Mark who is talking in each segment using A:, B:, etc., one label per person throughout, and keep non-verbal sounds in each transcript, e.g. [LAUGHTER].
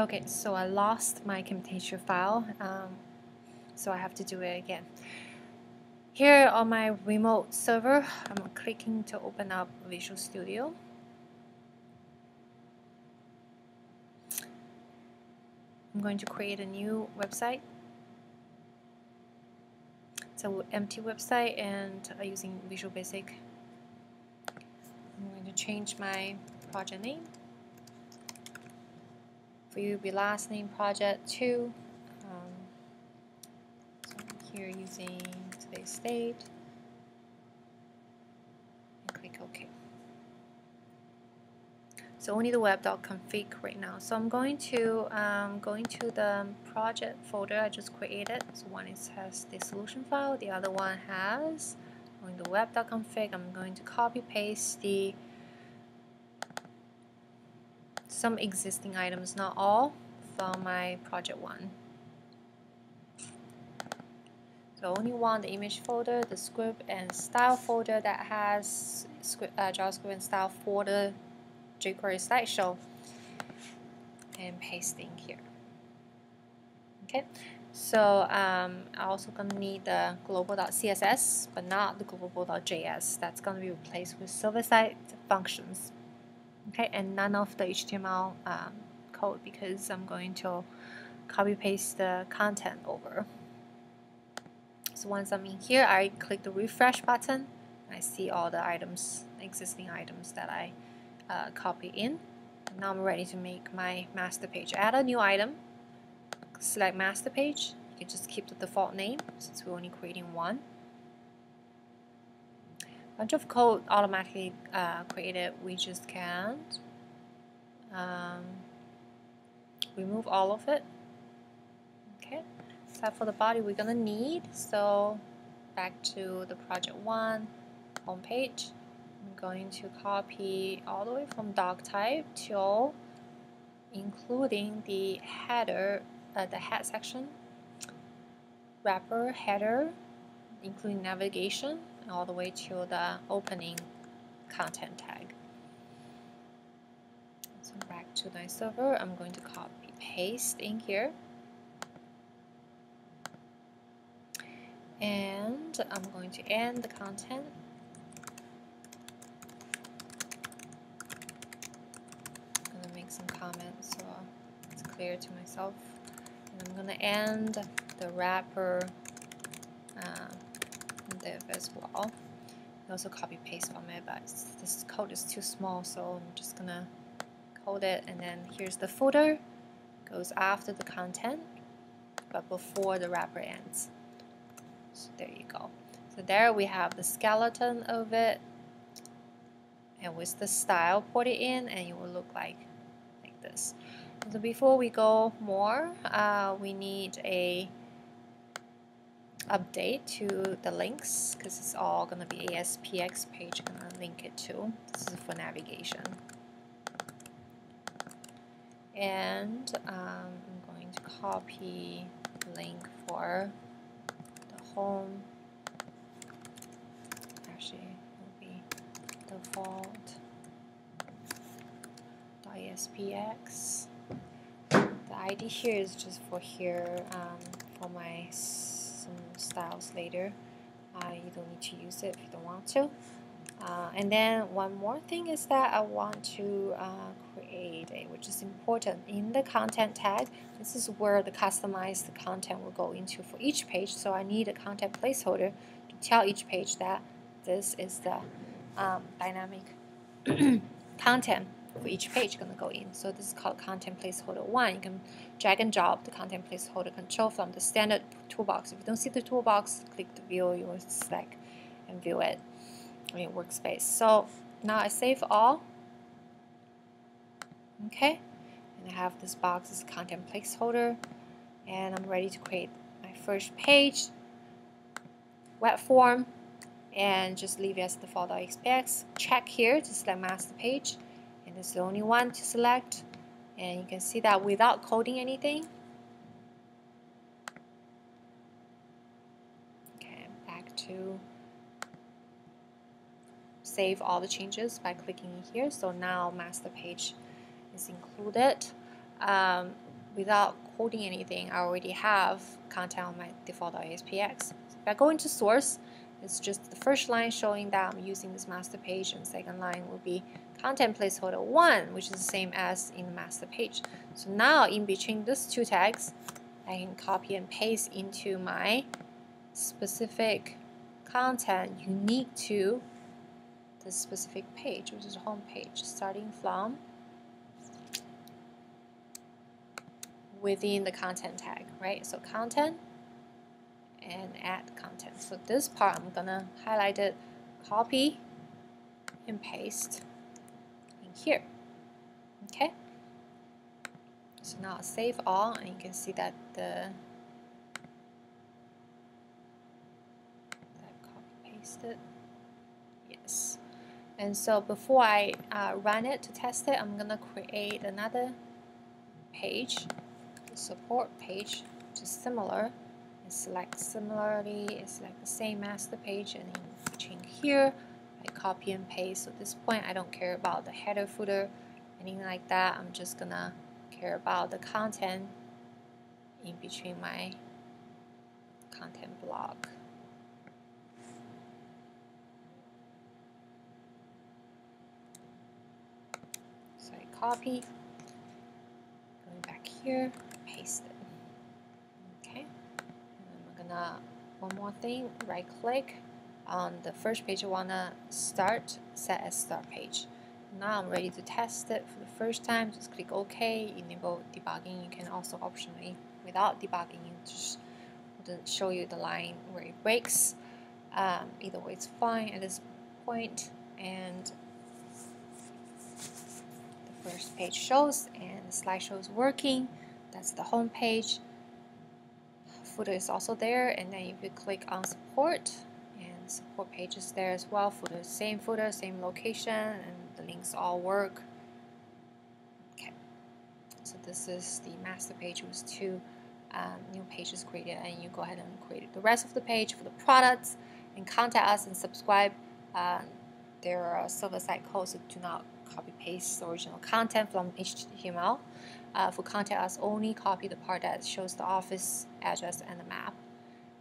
A: Okay, so I lost my Camtasia file, um, so I have to do it again. Here on my remote server, I'm clicking to open up Visual Studio. I'm going to create a new website. It's an empty website and uh, using Visual Basic. I'm going to change my project name. For you, be last name project 2. Um, so here using today's date. And click OK. So only the web.config right now. So I'm going to um, going to the project folder I just created. So one is has the solution file, the other one has going to web.config. I'm going to copy paste the some existing items, not all, from my project one. So only want the image folder, the script and style folder that has script, uh, JavaScript and style for the jQuery slideshow and pasting here. Okay, so um, I'm also going to need the global.css, but not the global.js. That's going to be replaced with server-side functions. Okay, and none of the HTML um, code because I'm going to copy paste the content over. So once I'm in here, I click the refresh button. I see all the items, existing items that I uh, copy in. Now I'm ready to make my master page. Add a new item, select master page. You can just keep the default name since we're only creating one. Bunch of code automatically uh, created. We just can't um, remove all of it. Okay. So for the body, we're gonna need. So back to the project one home page. I'm going to copy all the way from doc type till including the header, uh, the head section, wrapper header, including navigation, all the way to the opening content tag. So back to my server, I'm going to copy paste in here. And I'm going to end the content I'm gonna make some comments so it's clear to myself. And I'm gonna end the wrapper uh, div as well. I also copy paste from it, but this code is too small, so I'm just gonna code it. And then here's the footer, goes after the content, but before the wrapper ends. So there you go. So there we have the skeleton of it, and with the style, put it in, and it will look like this. So before we go more, uh, we need a update to the links because it's all going to be ASPX page going to link it to. This is for navigation. And um, I'm going to copy link for the home. Actually, it will be default ASPX. The ID here is just for here um, for my styles later. Uh, you don't need to use it if you don't want to. Uh, and then one more thing is that I want to uh, create a, which is important, in the content tag, this is where the customized content will go into for each page. So I need a content placeholder to tell each page that this is the um, dynamic [CLEARS THROAT] content for each page going to go in. So this is called content placeholder 1. You can drag and drop the content placeholder control from the standard toolbox. If you don't see the toolbox, click the view, you will select and view it in your workspace. So now I save all. Okay, and I have this box as content placeholder and I'm ready to create my first page, web form, and just leave it as default.aspx. Check here to select master page and it's the only one to select and you can see that without coding anything okay back to save all the changes by clicking here so now master page is included um, without coding anything, I already have content on my default.aspx. So if I go into source, it's just the first line showing that I'm using this master page, and second line will be content placeholder 1, which is the same as in the master page. So now in between these two tags, I can copy and paste into my specific content unique to the specific page, which is home page, starting from within the content tag, right? So content and add content. So this part I'm gonna highlight it, copy and paste in here. Okay. So now I'll save all and you can see that the copy pasted. Yes. And so before I uh, run it to test it, I'm gonna create another page, support page, which is similar select similarly, it's like the same as the page and in between here I copy and paste. So at this point I don't care about the header, footer, anything like that. I'm just gonna care about the content in between my content block. So I copy, going back here, paste it. Okay, and I'm gonna one more thing right click on the first page you wanna start set as start page. Now I'm ready to test it for the first time just click OK enable debugging. You can also optionally without debugging you just show you the line where it breaks. Um, either way it's fine at this point. And first page shows and the slideshow is working. That's the home page. Footer is also there and then if you click on support and support page is there as well. Footer same footer same location and the links all work. Okay. So this is the master page with two um, new pages created and you go ahead and create the rest of the page for the products and contact us and subscribe. Um, there are server-side codes that do not copy paste the original content from HTML uh, for contact us, only copy the part that shows the office address and the map.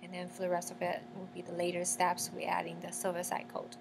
A: And then for the rest of it will be the later steps we add in the server-side code.